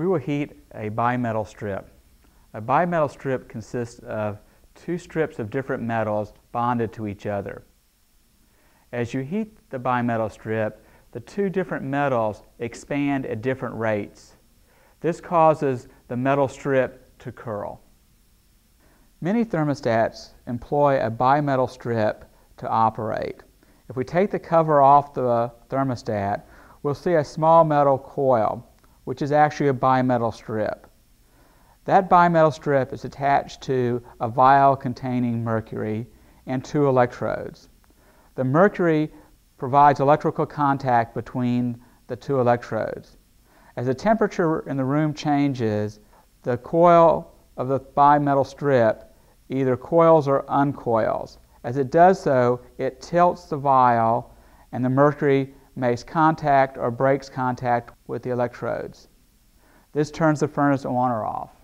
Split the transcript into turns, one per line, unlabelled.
We will heat a bimetal strip. A bimetal strip consists of two strips of different metals bonded to each other. As you heat the bimetal strip, the two different metals expand at different rates. This causes the metal strip to curl. Many thermostats employ a bimetal strip to operate. If we take the cover off the thermostat, we'll see a small metal coil, which is actually a bimetal strip. That bimetal strip is attached to a vial containing mercury and two electrodes. The mercury provides electrical contact between the two electrodes. As the temperature in the room changes, the coil of the bimetal strip either coils or uncoils. As it does so, it tilts the vial and the mercury makes contact or breaks contact with the electrodes. This turns the furnace on or off.